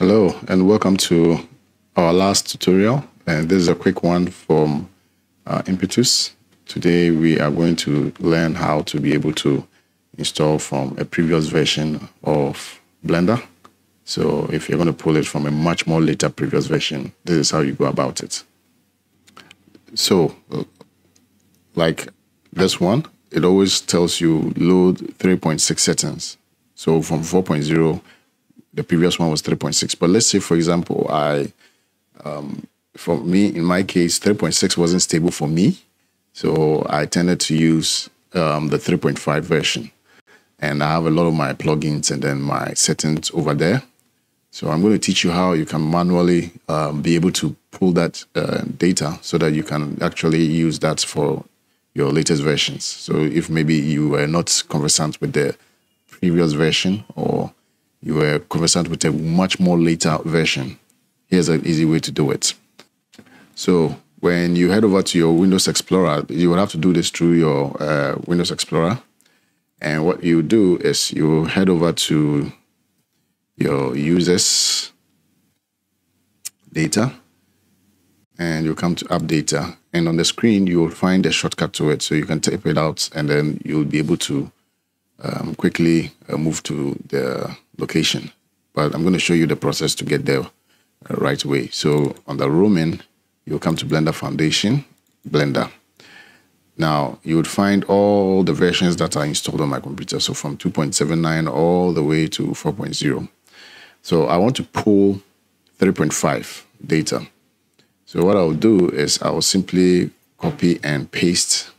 Hello and welcome to our last tutorial and this is a quick one from uh, Impetus. Today we are going to learn how to be able to install from a previous version of Blender. So if you're going to pull it from a much more later previous version, this is how you go about it. So like this one, it always tells you load 3.6 settings. So from 4.0, the previous one was 3.6. But let's say, for example, I, um, for me, in my case, 3.6 wasn't stable for me. So I tended to use um, the 3.5 version. And I have a lot of my plugins and then my settings over there. So I'm going to teach you how you can manually um, be able to pull that uh, data so that you can actually use that for your latest versions. So if maybe you were not conversant with the previous version or you were conversant with a much more later version, here's an easy way to do it. So when you head over to your Windows Explorer, you will have to do this through your uh, Windows Explorer. And what you do is you head over to your users data and you come to app data and on the screen you will find a shortcut to it so you can type it out and then you'll be able to um, quickly uh, move to the location but i'm going to show you the process to get there uh, right away so on the roaming you'll come to blender foundation blender now you would find all the versions that are installed on my computer so from 2.79 all the way to 4.0 so i want to pull 3.5 data so what I'll do is I'll simply copy and paste,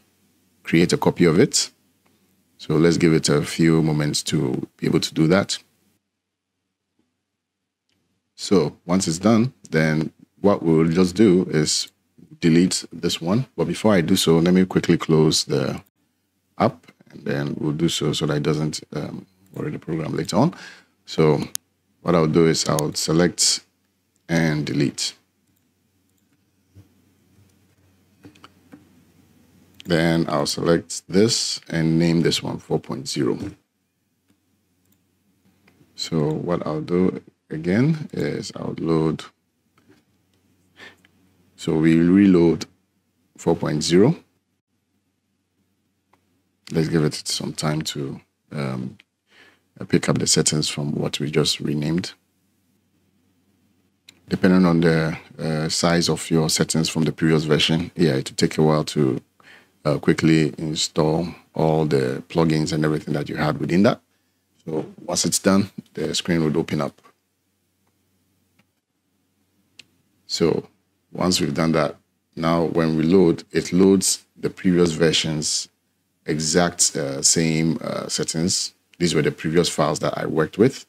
create a copy of it. So let's give it a few moments to be able to do that. So once it's done, then what we'll just do is delete this one. But before I do so, let me quickly close the app and then we'll do so so that it doesn't um, worry the program later on. So what I'll do is I'll select and delete. Then I'll select this and name this one 4.0. So what I'll do again is I'll load. So we'll reload 4.0. Let's give it some time to um, pick up the settings from what we just renamed. Depending on the uh, size of your settings from the previous version, yeah, it will take a while to uh, quickly install all the plugins and everything that you had within that. So once it's done, the screen would open up. So once we've done that, now when we load, it loads the previous versions exact uh, same uh, settings. These were the previous files that I worked with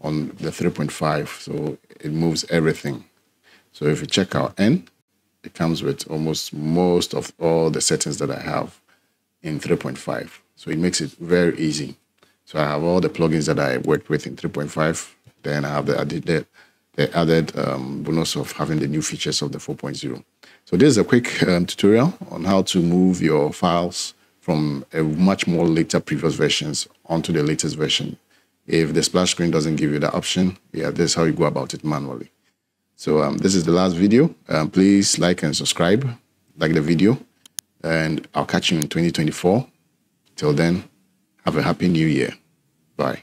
on the 3.5. So it moves everything. So if you check out N, it comes with almost most of all the settings that I have in 3.5. So it makes it very easy. So I have all the plugins that I worked with in 3.5. Then I have the added, the added um, bonus of having the new features of the 4.0. So this is a quick um, tutorial on how to move your files from a much more later previous versions onto the latest version. If the splash screen doesn't give you the option, yeah, this is how you go about it manually. So um, this is the last video. Um, please like and subscribe, like the video, and I'll catch you in 2024. Till then, have a happy new year. Bye.